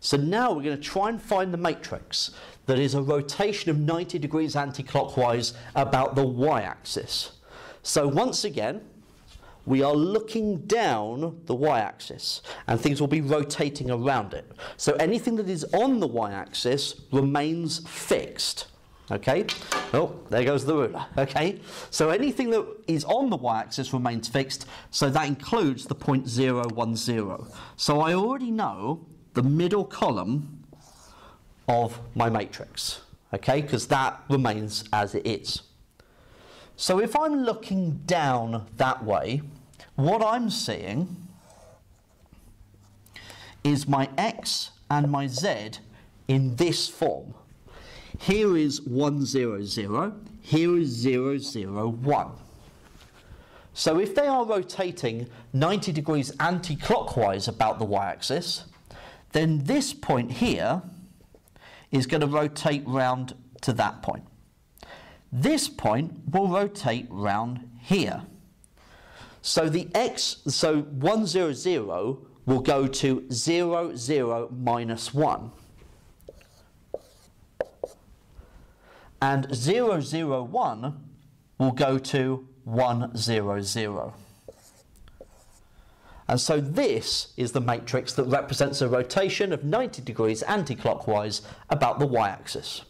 So now we're going to try and find the matrix that is a rotation of 90 degrees anti-clockwise about the y-axis. So once again, we are looking down the y-axis and things will be rotating around it. So anything that is on the y-axis remains fixed. Okay? Oh, there goes the ruler. Okay? So anything that is on the y-axis remains fixed, so that includes the point zero one zero. So I already know the middle column of my matrix. Okay? Because that remains as it is. So if I'm looking down that way, what I'm seeing is my x and my z in this form. Here is 1, 0, 0. Here is 0, 0, 1. So if they are rotating 90 degrees anti-clockwise about the y-axis, then this point here is going to rotate round to that point. This point will rotate round here. So the x, so 1, 0, 0 will go to 0, 0, minus 1. and 0, 0, 001 will go to 100. And so this is the matrix that represents a rotation of 90 degrees anti-clockwise about the y-axis.